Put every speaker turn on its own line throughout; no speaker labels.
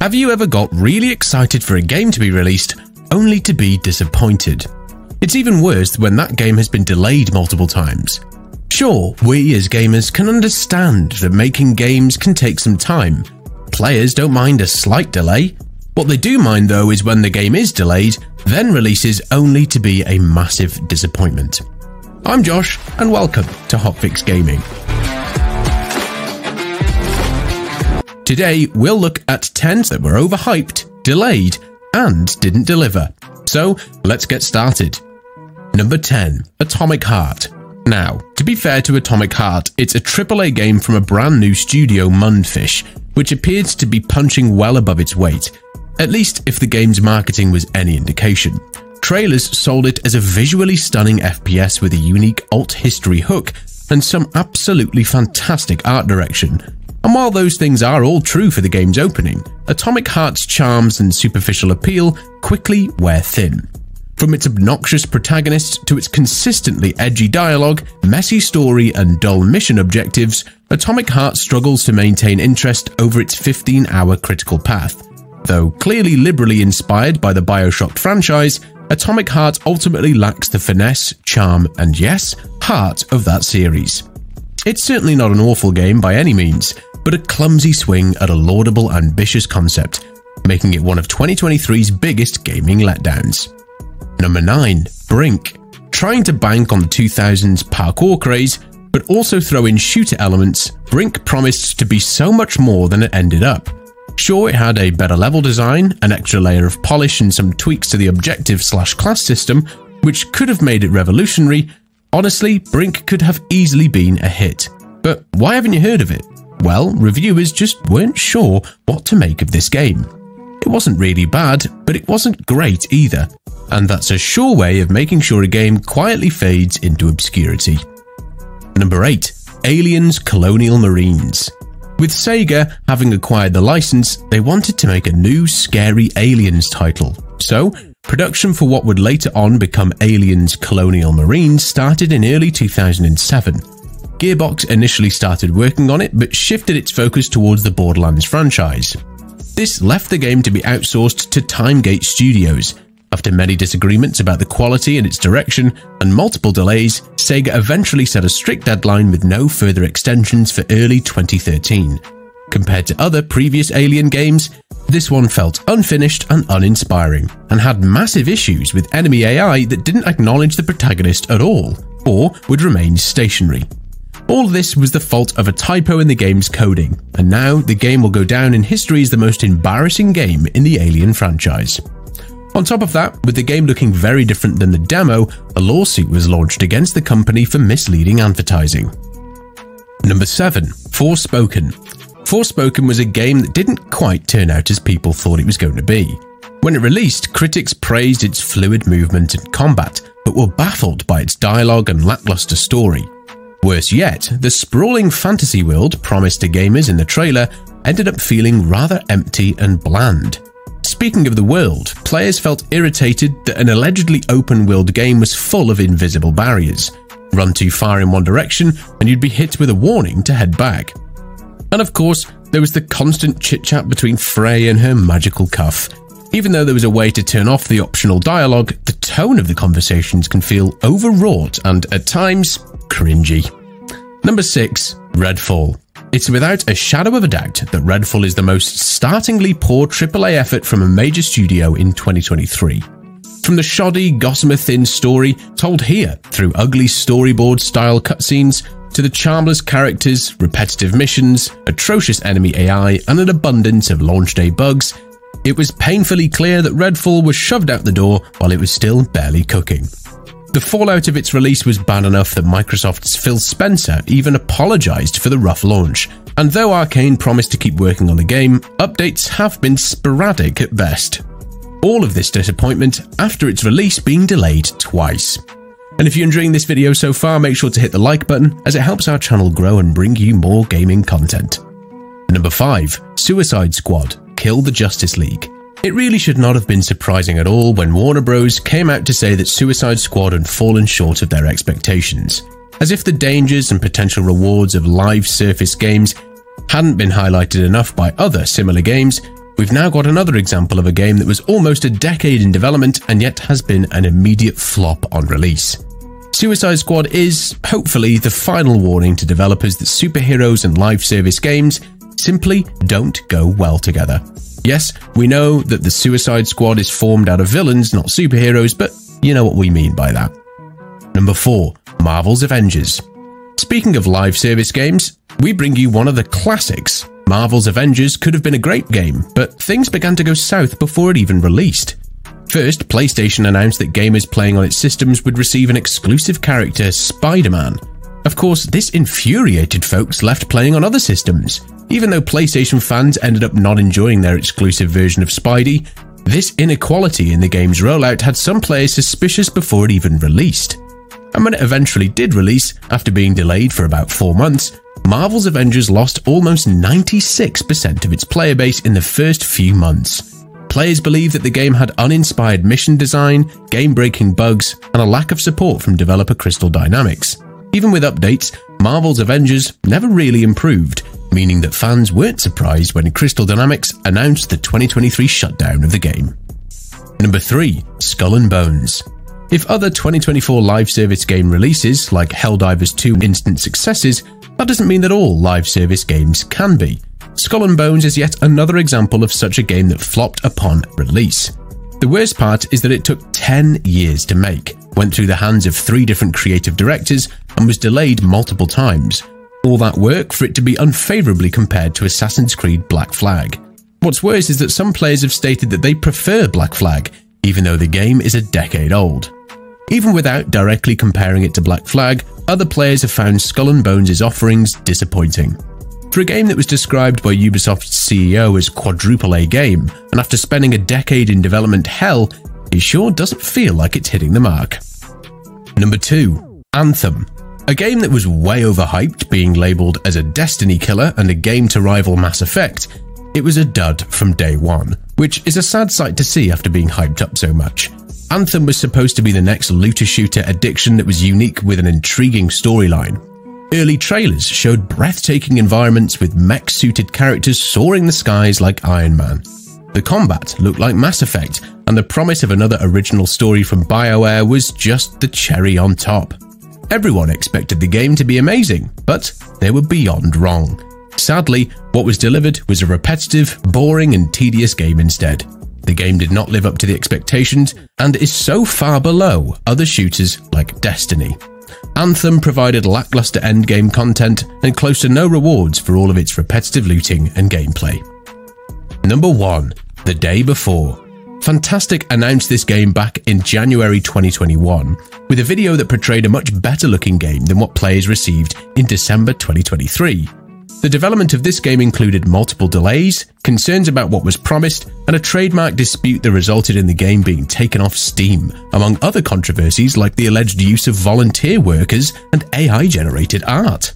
Have you ever got really excited for a game to be released only to be disappointed? It's even worse when that game has been delayed multiple times. Sure, we as gamers can understand that making games can take some time. Players don't mind a slight delay. What they do mind though is when the game is delayed, then releases only to be a massive disappointment. I'm Josh, and welcome to Hotfix Gaming. Today, we'll look at 10 that were overhyped, delayed, and didn't deliver. So, let's get started. Number 10 Atomic Heart. Now, to be fair to Atomic Heart, it's a AAA game from a brand new studio, Mundfish, which appears to be punching well above its weight, at least if the game's marketing was any indication. Trailers sold it as a visually stunning FPS with a unique alt history hook and some absolutely fantastic art direction, and while those things are all true for the game's opening, Atomic Heart's charms and superficial appeal quickly wear thin. From its obnoxious protagonist to its consistently edgy dialogue, messy story, and dull mission objectives, Atomic Heart struggles to maintain interest over its 15 hour critical path. Though clearly liberally inspired by the Bioshock franchise, Atomic Heart ultimately lacks the finesse, charm, and yes, heart of that series. It's certainly not an awful game by any means, but a clumsy swing at a laudable, ambitious concept, making it one of 2023's biggest gaming letdowns. Number 9. Brink. Trying to bank on the 2000s parkour craze, but also throw in shooter elements, Brink promised to be so much more than it ended up. Sure, it had a better level design, an extra layer of polish, and some tweaks to the objective slash class system, which could have made it revolutionary. Honestly, Brink could have easily been a hit. But why haven't you heard of it? Well, reviewers just weren't sure what to make of this game. It wasn't really bad, but it wasn't great either, and that's a sure way of making sure a game quietly fades into obscurity. Number 8. Aliens Colonial Marines With Sega having acquired the license, they wanted to make a new scary Aliens title. So, production for what would later on become Aliens Colonial Marines started in early 2007 Gearbox initially started working on it, but shifted its focus towards the Borderlands franchise. This left the game to be outsourced to Timegate Studios. After many disagreements about the quality and its direction, and multiple delays, Sega eventually set a strict deadline with no further extensions for early 2013. Compared to other previous Alien games, this one felt unfinished and uninspiring, and had massive issues with enemy AI that didn't acknowledge the protagonist at all, or would remain stationary. All this was the fault of a typo in the game's coding, and now the game will go down in history as the most embarrassing game in the Alien franchise. On top of that, with the game looking very different than the demo, a lawsuit was launched against the company for misleading advertising. Number 7. Forspoken. Forspoken was a game that didn't quite turn out as people thought it was going to be. When it released, critics praised its fluid movement and combat, but were baffled by its dialogue and lackluster story. Worse yet, the sprawling fantasy world promised to gamers in the trailer ended up feeling rather empty and bland. Speaking of the world, players felt irritated that an allegedly open world game was full of invisible barriers. Run too far in one direction and you'd be hit with a warning to head back. And of course, there was the constant chit chat between Frey and her magical cuff. Even though there was a way to turn off the optional dialogue, the tone of the conversations can feel overwrought and, at times, cringy. Number 6. Redfall. It's without a shadow of a doubt that Redfall is the most startlingly poor AAA effort from a major studio in 2023. From the shoddy, gossamer thin story told here through ugly storyboard style cutscenes to the charmless characters, repetitive missions, atrocious enemy AI, and an abundance of launch day bugs, it was painfully clear that Redfall was shoved out the door while it was still barely cooking. The fallout of its release was bad enough that Microsoft's Phil Spencer even apologized for the rough launch. And though Arkane promised to keep working on the game, updates have been sporadic at best. All of this disappointment after its release being delayed twice. And if you're enjoying this video so far, make sure to hit the like button as it helps our channel grow and bring you more gaming content. Number 5. Suicide Squad Kill the Justice League it really should not have been surprising at all when Warner Bros. came out to say that Suicide Squad had fallen short of their expectations, as if the dangers and potential rewards of live service games hadn't been highlighted enough by other similar games, we've now got another example of a game that was almost a decade in development and yet has been an immediate flop on release. Suicide Squad is, hopefully, the final warning to developers that superheroes and live service games simply don't go well together. Yes, we know that the Suicide Squad is formed out of villains, not superheroes, but you know what we mean by that. Number 4. Marvel's Avengers. Speaking of live service games, we bring you one of the classics. Marvel's Avengers could have been a great game, but things began to go south before it even released. First, PlayStation announced that gamers playing on its systems would receive an exclusive character, Spider-Man. Of course, this infuriated folks left playing on other systems. Even though PlayStation fans ended up not enjoying their exclusive version of Spidey, this inequality in the game's rollout had some players suspicious before it even released. And when it eventually did release, after being delayed for about four months, Marvel's Avengers lost almost 96% of its player base in the first few months. Players believe that the game had uninspired mission design, game-breaking bugs, and a lack of support from developer Crystal Dynamics. Even with updates, Marvel's Avengers never really improved, meaning that fans weren't surprised when Crystal Dynamics announced the 2023 shutdown of the game. Number 3. Skull and Bones If other 2024 live service game releases, like Helldivers 2 instant successes, that doesn't mean that all live service games can be. Skull and Bones is yet another example of such a game that flopped upon release. The worst part is that it took 10 years to make, went through the hands of three different creative directors, and was delayed multiple times. All that work for it to be unfavourably compared to Assassin's Creed Black Flag. What's worse is that some players have stated that they prefer Black Flag, even though the game is a decade old. Even without directly comparing it to Black Flag, other players have found Skull and Bones' offerings disappointing. For a game that was described by Ubisoft's CEO as quadruple A game, and after spending a decade in development hell, it sure doesn't feel like it's hitting the mark. Number 2. Anthem. A game that was way overhyped, being labelled as a Destiny killer and a game to rival Mass Effect, it was a dud from day one, which is a sad sight to see after being hyped up so much. Anthem was supposed to be the next looter shooter addiction that was unique with an intriguing storyline. Early trailers showed breathtaking environments with mech suited characters soaring the skies like Iron Man. The combat looked like Mass Effect, and the promise of another original story from BioWare was just the cherry on top. Everyone expected the game to be amazing, but they were beyond wrong. Sadly, what was delivered was a repetitive, boring, and tedious game instead. The game did not live up to the expectations and is so far below other shooters like Destiny. Anthem provided lackluster endgame content and close to no rewards for all of its repetitive looting and gameplay. Number 1. The Day Before Fntastic announced this game back in January 2021 with a video that portrayed a much better looking game than what players received in December 2023. The development of this game included multiple delays, concerns about what was promised, and a trademark dispute that resulted in the game being taken off Steam, among other controversies like the alleged use of volunteer workers and AI generated art.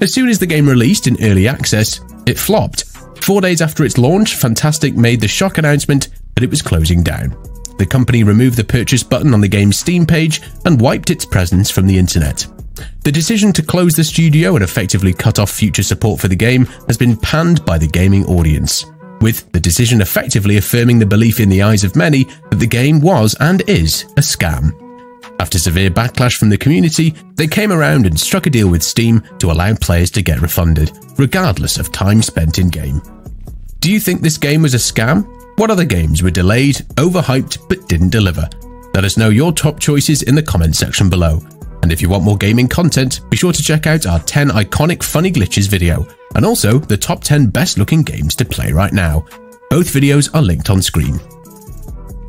As soon as the game released in early access, it flopped. Four days after its launch, Fntastic made the shock announcement that it was closing down. The company removed the purchase button on the game's Steam page and wiped its presence from the internet. The decision to close the studio and effectively cut off future support for the game has been panned by the gaming audience, with the decision effectively affirming the belief in the eyes of many that the game was and is a scam. After severe backlash from the community, they came around and struck a deal with Steam to allow players to get refunded, regardless of time spent in game. Do you think this game was a scam? What other games were delayed, overhyped, but didn't deliver? Let us know your top choices in the comment section below. And if you want more gaming content, be sure to check out our 10 iconic funny glitches video, and also the top 10 best looking games to play right now. Both videos are linked on screen.